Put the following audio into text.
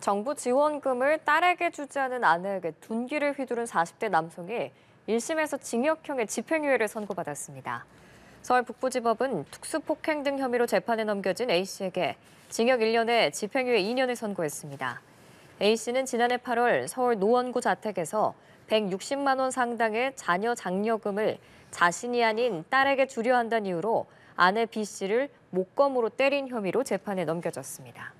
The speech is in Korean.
정부 지원금을 딸에게 주지 않은 아내에게 둔기를 휘두른 40대 남성이 1심에서 징역형의 집행유예를 선고받았습니다. 서울 북부지법은 특수폭행 등 혐의로 재판에 넘겨진 A씨에게 징역 1년에 집행유예 2년을 선고했습니다. A씨는 지난해 8월 서울 노원구 자택에서 160만 원 상당의 자녀 장려금을 자신이 아닌 딸에게 주려 한다는 이유로 아내 B씨를 목검으로 때린 혐의로 재판에 넘겨졌습니다.